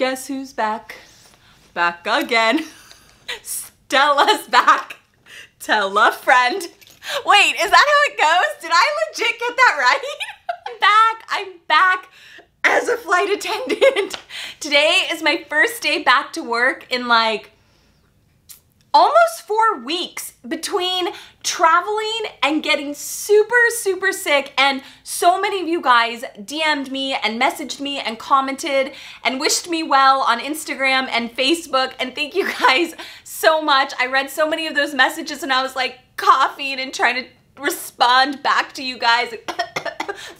Guess who's back? Back again. Stella's back. Tell a friend. Wait, is that how it goes? Did I legit get that right? I'm back. I'm back as a flight attendant. Today is my first day back to work in like almost four weeks between traveling and getting super, super sick. And so many of you guys DM'd me and messaged me and commented and wished me well on Instagram and Facebook. And thank you guys so much. I read so many of those messages and I was like coughing and trying to respond back to you guys.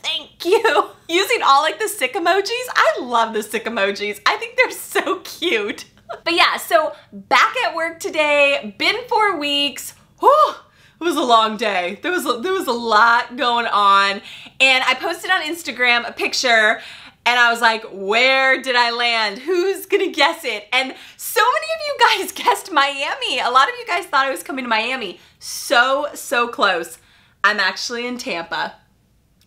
Thank you. Using all like the sick emojis. I love the sick emojis. I think they're so cute. But yeah, so back at work today, been four weeks. Whew, it was a long day. There was there was a lot going on. And I posted on Instagram a picture and I was like, where did I land? Who's gonna guess it? And so many of you guys guessed Miami. A lot of you guys thought I was coming to Miami. So, so close. I'm actually in Tampa.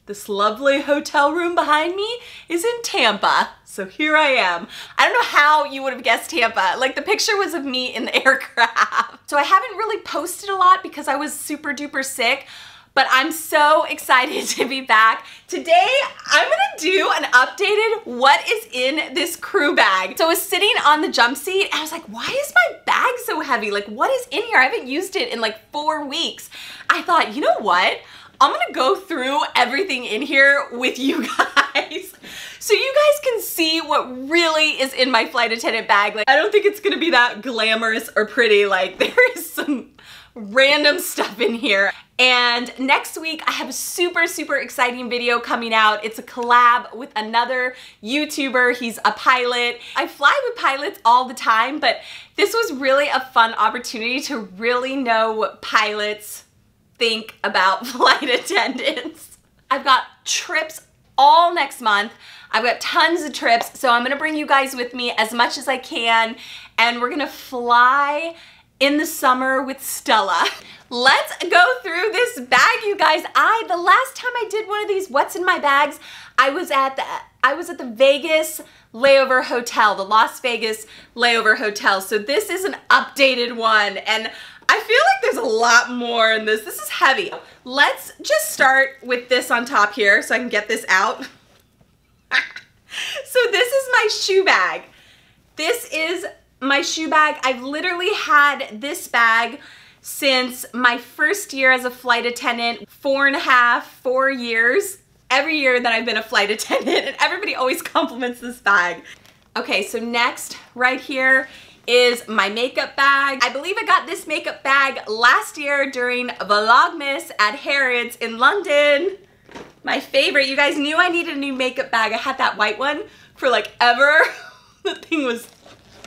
This lovely hotel room behind me is in Tampa. So here I am. I don't know how you would have guessed Tampa. Like the picture was of me in the aircraft. So I haven't really posted a lot because I was super duper sick but I'm so excited to be back. Today, I'm gonna do an updated what is in this crew bag. So I was sitting on the jump seat and I was like, why is my bag so heavy? Like what is in here? I haven't used it in like four weeks. I thought, you know what? I'm gonna go through everything in here with you guys. So you guys can see what really is in my flight attendant bag. Like, I don't think it's gonna be that glamorous or pretty. Like, there is some random stuff in here. And next week, I have a super, super exciting video coming out. It's a collab with another YouTuber. He's a pilot. I fly with pilots all the time, but this was really a fun opportunity to really know what pilots think about flight attendants. I've got trips all next month. I've got tons of trips, so I'm gonna bring you guys with me as much as I can, and we're gonna fly in the summer with Stella. Let's go through this bag, you guys. I, the last time I did one of these what's in my bags, I was at the, I was at the Vegas layover hotel, the Las Vegas layover hotel. So this is an updated one, and I feel like there's a lot more in this. This is heavy. Let's just start with this on top here so I can get this out. so this is my shoe bag. This is my shoe bag. I've literally had this bag since my first year as a flight attendant, four and a half, four years. Every year that I've been a flight attendant and everybody always compliments this bag. Okay, so next right here is my makeup bag. I believe I got this makeup bag last year during Vlogmas at Harrods in London. My favorite. You guys knew I needed a new makeup bag. I had that white one for like ever. the thing was,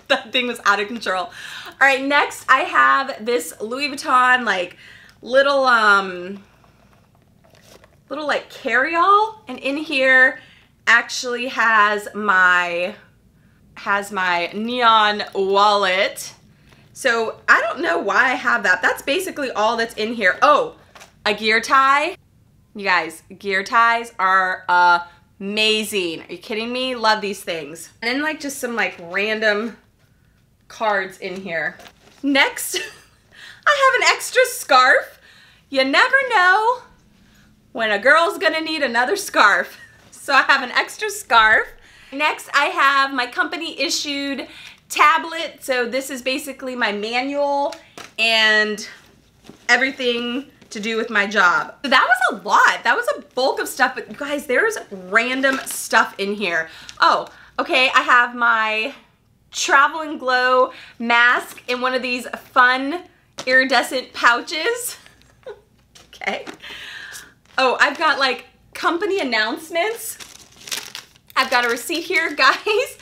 that thing was out of control. All right, next I have this Louis Vuitton like little, um, little like carry-all. And in here actually has my has my neon wallet. So I don't know why I have that. That's basically all that's in here. Oh, a gear tie. You guys, gear ties are uh, amazing. Are you kidding me? Love these things. And then like just some like random cards in here. Next, I have an extra scarf. You never know when a girl's gonna need another scarf. So I have an extra scarf. Next, I have my company issued tablet. So this is basically my manual and everything to do with my job. So that was a lot. That was a bulk of stuff, but guys, there's random stuff in here. Oh, okay, I have my Travel and Glow mask in one of these fun iridescent pouches. okay. Oh, I've got like company announcements I've got a receipt here, guys,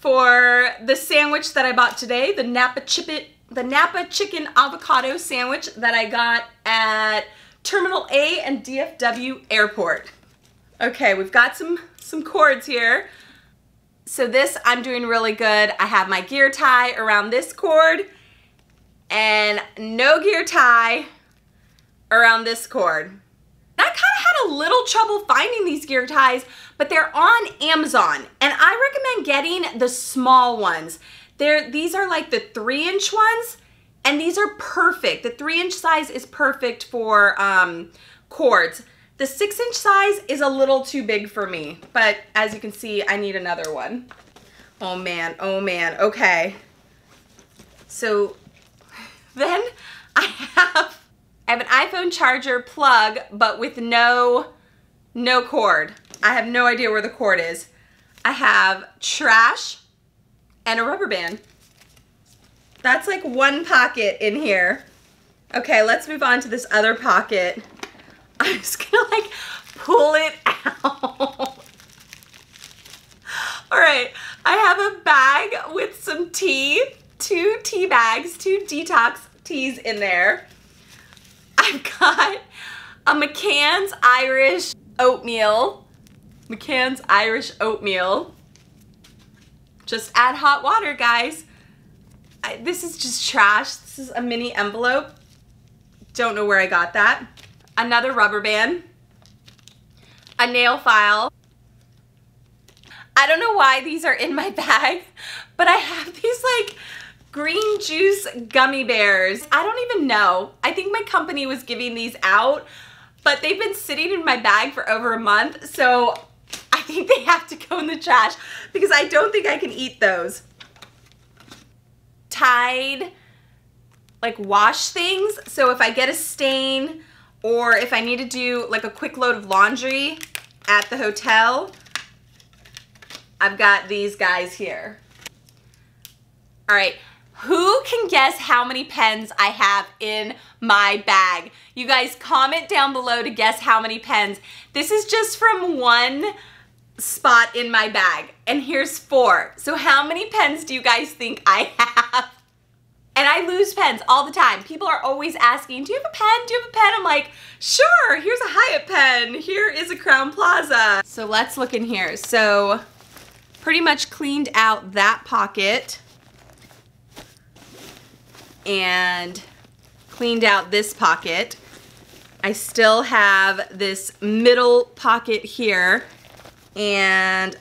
for the sandwich that I bought today, the Napa Chippet, the Napa Chicken Avocado Sandwich that I got at Terminal A and DFW Airport. Okay, we've got some, some cords here. So this, I'm doing really good. I have my gear tie around this cord and no gear tie around this cord. I kind of had a little trouble finding these gear ties, but they're on Amazon. And I recommend getting the small ones. They're, these are like the three inch ones and these are perfect. The three inch size is perfect for um, cords. The six inch size is a little too big for me, but as you can see, I need another one. Oh man, oh man, okay. So then I have, I have an iPhone charger plug, but with no, no cord. I have no idea where the cord is. I have trash and a rubber band. That's like one pocket in here. Okay, let's move on to this other pocket. I'm just gonna like pull it out. All right, I have a bag with some tea, two tea bags, two detox teas in there. I've got a McCann's Irish oatmeal, McCann's Irish oatmeal. Just add hot water, guys. I, this is just trash. This is a mini envelope. Don't know where I got that. Another rubber band. A nail file. I don't know why these are in my bag, but I have these like green juice gummy bears. I don't even know. I think my company was giving these out, but they've been sitting in my bag for over a month, so I think they have to go in the trash because I don't think I can eat those. Tide like wash things. So if I get a stain or if I need to do like a quick load of laundry at the hotel, I've got these guys here. All right, who can guess how many pens I have in my bag? You guys comment down below to guess how many pens. This is just from one spot in my bag, and here's four. So how many pens do you guys think I have? And I lose pens all the time. People are always asking, do you have a pen? Do you have a pen? I'm like, sure, here's a Hyatt pen. Here is a Crowne Plaza. So let's look in here. So pretty much cleaned out that pocket and cleaned out this pocket. I still have this middle pocket here and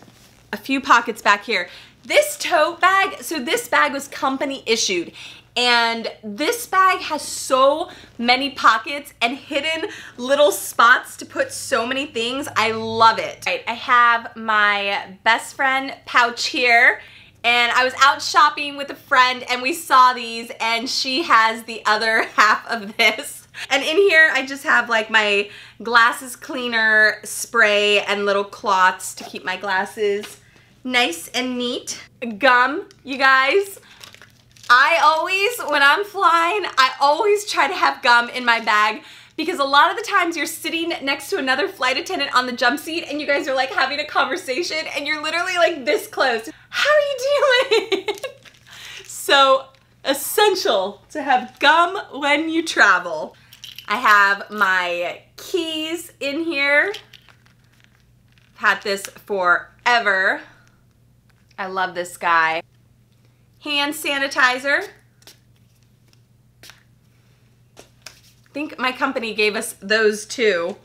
a few pockets back here. This tote bag, so this bag was company issued and this bag has so many pockets and hidden little spots to put so many things. I love it. Right, I have my best friend pouch here and I was out shopping with a friend and we saw these and she has the other half of this. And in here I just have like my glasses cleaner spray and little cloths to keep my glasses nice and neat. Gum, you guys. I always, when I'm flying, I always try to have gum in my bag because a lot of the times you're sitting next to another flight attendant on the jump seat and you guys are like having a conversation and you're literally like this close. How are you doing? so essential to have gum when you travel. I have my keys in here. Had this forever. I love this guy. Hand sanitizer. I think my company gave us those too.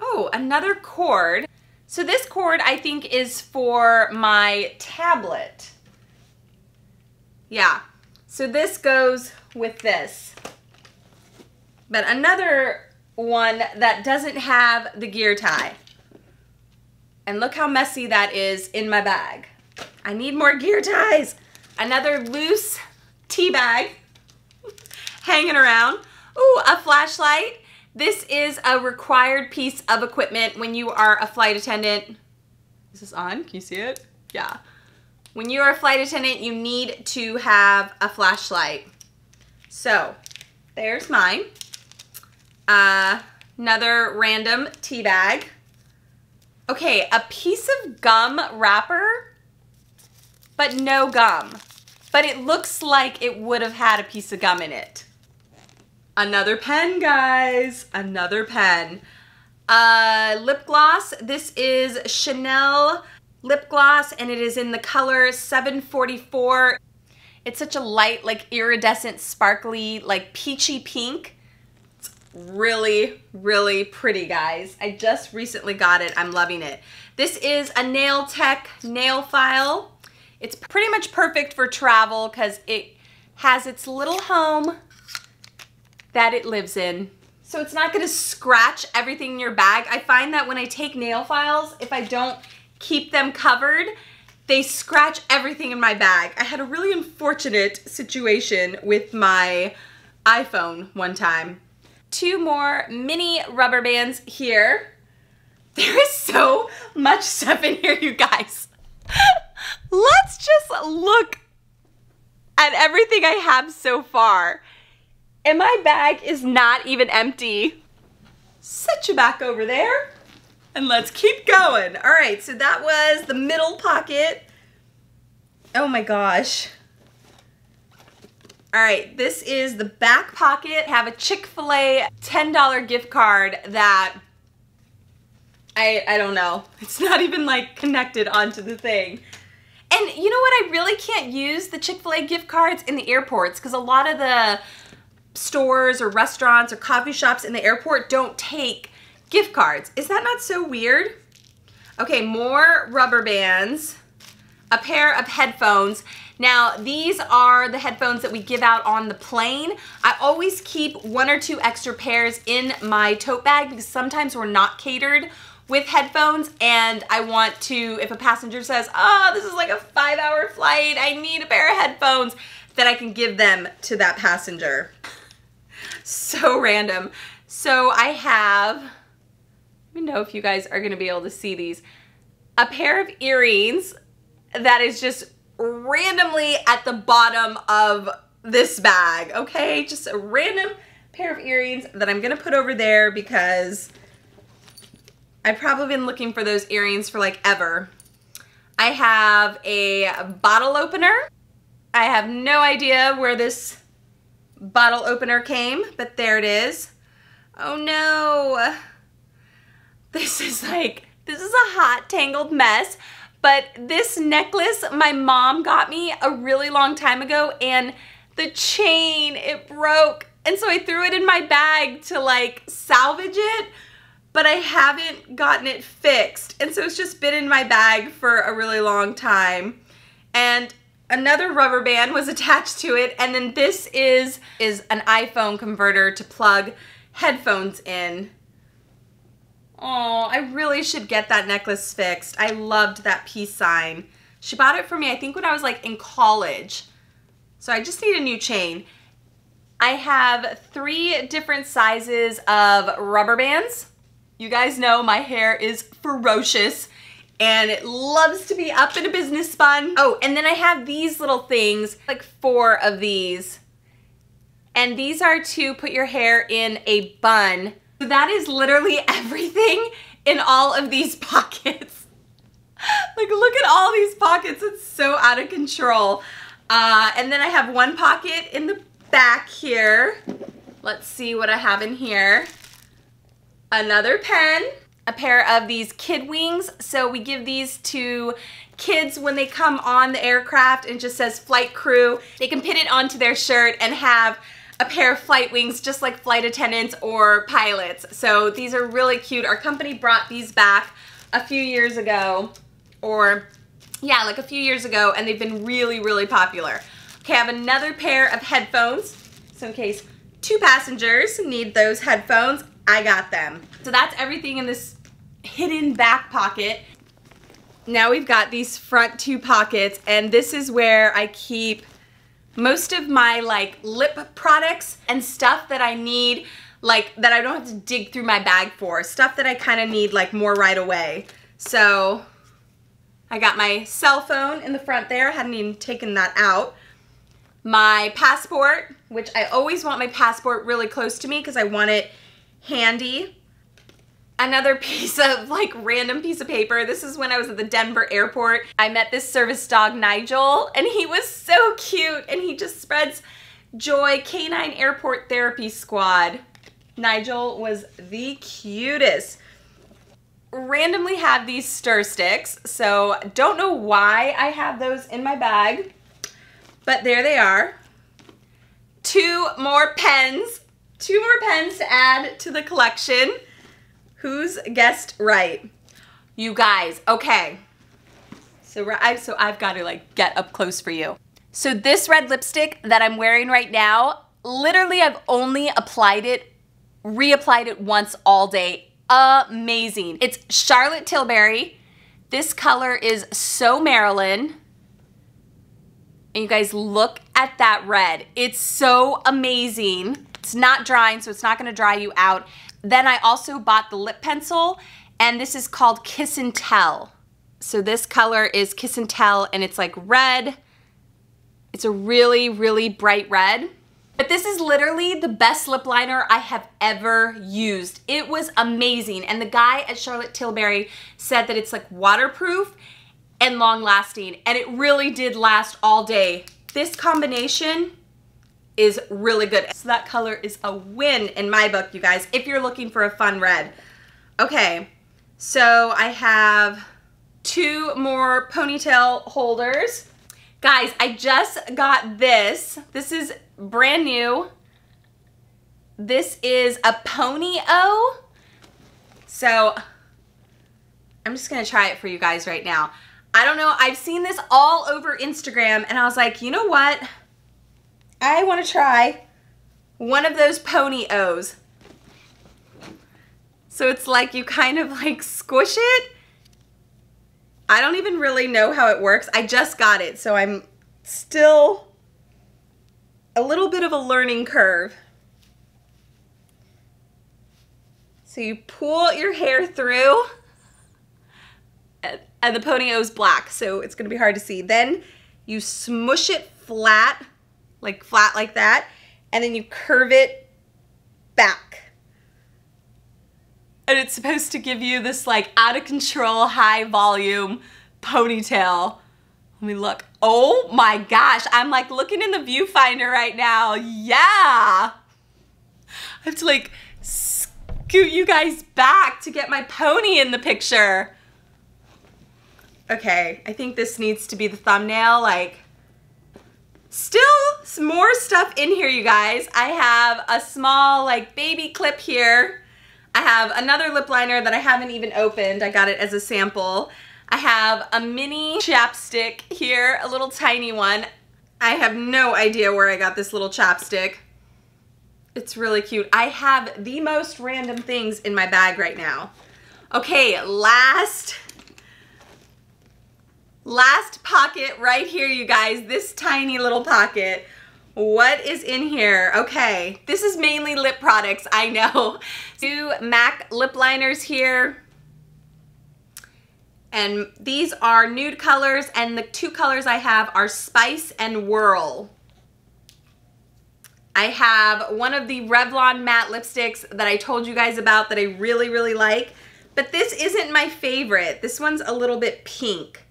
Oh, another cord. So this cord I think is for my tablet. Yeah, so this goes with this. But another one that doesn't have the gear tie. And look how messy that is in my bag. I need more gear ties. Another loose tea bag hanging around. Ooh, a flashlight. This is a required piece of equipment when you are a flight attendant. Is this on? Can you see it? Yeah. When you are a flight attendant, you need to have a flashlight. So, there's mine. Uh, another random tea bag. Okay, a piece of gum wrapper, but no gum. But it looks like it would have had a piece of gum in it. Another pen, guys. Another pen. Uh, lip gloss. This is Chanel lip gloss and it is in the color 744. It's such a light, like iridescent, sparkly, like peachy pink. It's really, really pretty, guys. I just recently got it. I'm loving it. This is a Nail Tex nail file. It's pretty much perfect for travel because it has its little home that it lives in. So it's not gonna scratch everything in your bag. I find that when I take nail files, if I don't keep them covered, they scratch everything in my bag. I had a really unfortunate situation with my iPhone one time. Two more mini rubber bands here. There is so much stuff in here, you guys. Let's just look at everything I have so far. And my bag is not even empty. Set you back over there. And let's keep going. All right, so that was the middle pocket. Oh my gosh. All right, this is the back pocket. Have a Chick-fil-A $10 gift card that I, I don't know. It's not even like connected onto the thing. And you know what? I really can't use the Chick-fil-A gift cards in the airports because a lot of the stores or restaurants or coffee shops in the airport don't take gift cards. Is that not so weird? Okay, more rubber bands, a pair of headphones. Now, these are the headphones that we give out on the plane. I always keep one or two extra pairs in my tote bag because sometimes we're not catered with headphones and I want to, if a passenger says, oh, this is like a five hour flight, I need a pair of headphones, that I can give them to that passenger. so random. So I have, let me know if you guys are gonna be able to see these, a pair of earrings that is just randomly at the bottom of this bag, okay? Just a random pair of earrings that I'm gonna put over there because I've probably been looking for those earrings for like ever. I have a bottle opener. I have no idea where this bottle opener came, but there it is. Oh no. This is like, this is a hot tangled mess. But this necklace my mom got me a really long time ago and the chain, it broke. And so I threw it in my bag to like salvage it but I haven't gotten it fixed. And so it's just been in my bag for a really long time. And another rubber band was attached to it. And then this is, is an iPhone converter to plug headphones in. Oh, I really should get that necklace fixed. I loved that peace sign. She bought it for me, I think when I was like in college. So I just need a new chain. I have three different sizes of rubber bands. You guys know my hair is ferocious and it loves to be up in a business bun. Oh, and then I have these little things, like four of these. And these are to put your hair in a bun. That is literally everything in all of these pockets. like look at all these pockets, it's so out of control. Uh, and then I have one pocket in the back here. Let's see what I have in here another pen, a pair of these kid wings. So we give these to kids when they come on the aircraft and just says flight crew. They can pin it onto their shirt and have a pair of flight wings just like flight attendants or pilots. So these are really cute. Our company brought these back a few years ago or yeah, like a few years ago and they've been really, really popular. Okay, I have another pair of headphones. So in case two passengers need those headphones, I got them. So that's everything in this hidden back pocket. Now we've got these front two pockets and this is where I keep most of my like lip products and stuff that I need like that I don't have to dig through my bag for. Stuff that I kind of need like more right away. So I got my cell phone in the front there. I hadn't even taken that out. My passport, which I always want my passport really close to me because I want it handy. Another piece of like random piece of paper. This is when I was at the Denver airport. I met this service dog, Nigel, and he was so cute and he just spreads joy. Canine Airport Therapy Squad. Nigel was the cutest. Randomly have these stir sticks, so don't know why I have those in my bag, but there they are. Two more pens two more pens to add to the collection. Who's guessed right? You guys, okay. So, I, so I've got to like get up close for you. So this red lipstick that I'm wearing right now, literally I've only applied it, reapplied it once all day. Amazing. It's Charlotte Tilbury. This color is So Marilyn. And you guys look at that red. It's so amazing. It's not drying, so it's not gonna dry you out. Then I also bought the lip pencil, and this is called Kiss and Tell. So this color is Kiss and Tell, and it's like red. It's a really, really bright red. But this is literally the best lip liner I have ever used. It was amazing. And the guy at Charlotte Tilbury said that it's like waterproof and long lasting. And it really did last all day. This combination is really good. So that color is a win in my book, you guys, if you're looking for a fun red. Okay, so I have two more ponytail holders. Guys, I just got this. This is brand new. This is a pony-o. So I'm just gonna try it for you guys right now. I don't know, I've seen this all over Instagram and I was like, you know what? I wanna try one of those pony-os. So it's like you kind of like squish it. I don't even really know how it works. I just got it, so I'm still a little bit of a learning curve. So you pull your hair through and the pony-o is black, so it's gonna be hard to see. Then you smush it flat, like flat like that, and then you curve it back. And it's supposed to give you this like out of control, high volume ponytail. Let me look. Oh my gosh, I'm like looking in the viewfinder right now. Yeah. I have to like scoot you guys back to get my pony in the picture. Okay, I think this needs to be the thumbnail. Like, still more stuff in here, you guys. I have a small like baby clip here. I have another lip liner that I haven't even opened. I got it as a sample. I have a mini chapstick here, a little tiny one. I have no idea where I got this little chapstick. It's really cute. I have the most random things in my bag right now. Okay, last, last pocket right here, you guys. This tiny little pocket. What is in here? Okay, this is mainly lip products, I know. Two MAC lip liners here. And these are nude colors and the two colors I have are Spice and Whirl. I have one of the Revlon matte lipsticks that I told you guys about that I really, really like. But this isn't my favorite. This one's a little bit pink.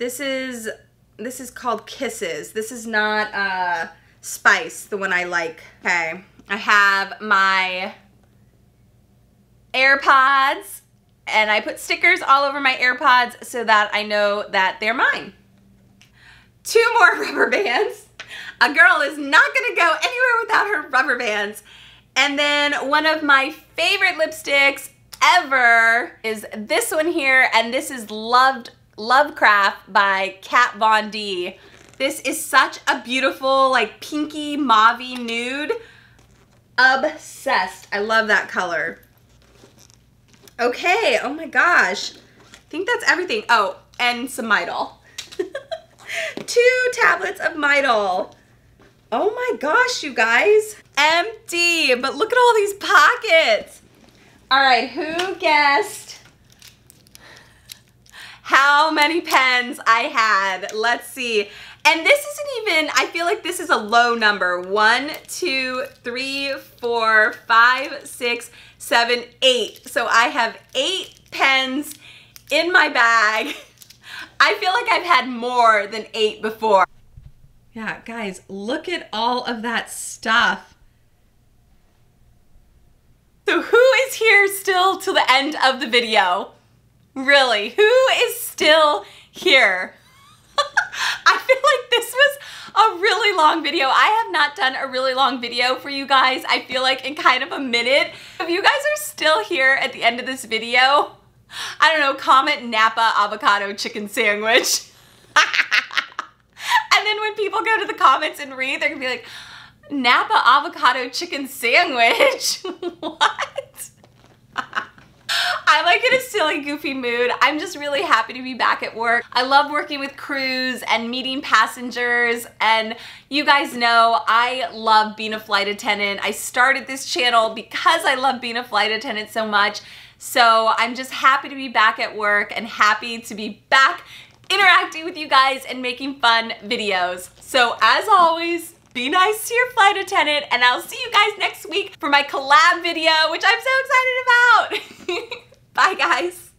This is, this is called Kisses. This is not uh, Spice, the one I like. Okay, I have my AirPods and I put stickers all over my AirPods so that I know that they're mine. Two more rubber bands. A girl is not gonna go anywhere without her rubber bands. And then one of my favorite lipsticks ever is this one here, and this is Loved Lovecraft by Kat Von D. This is such a beautiful, like pinky mauve nude. Obsessed. I love that color. Okay, oh my gosh. I think that's everything. Oh, and some Midol. Two tablets of Midol. Oh my gosh, you guys. Empty, but look at all these pockets. All right, who guessed how many pens I had? Let's see. And this isn't even, I feel like this is a low number. One, two, three, four, five, six, seven, eight. So I have eight pens in my bag. I feel like I've had more than eight before. Yeah, guys, look at all of that stuff. So who is here still till the end of the video? Really, who is still here? I feel like this was a really long video. I have not done a really long video for you guys, I feel like in kind of a minute. If you guys are still here at the end of this video, I don't know, comment Napa avocado chicken sandwich. and then when people go to the comments and read, they're gonna be like, Napa avocado chicken sandwich? what? I like in a silly, goofy mood. I'm just really happy to be back at work. I love working with crews and meeting passengers and you guys know I love being a flight attendant. I started this channel because I love being a flight attendant so much. So I'm just happy to be back at work and happy to be back interacting with you guys and making fun videos. So as always, be nice to your flight attendant and I'll see you guys next week for my collab video, which I'm so excited about. Bye guys.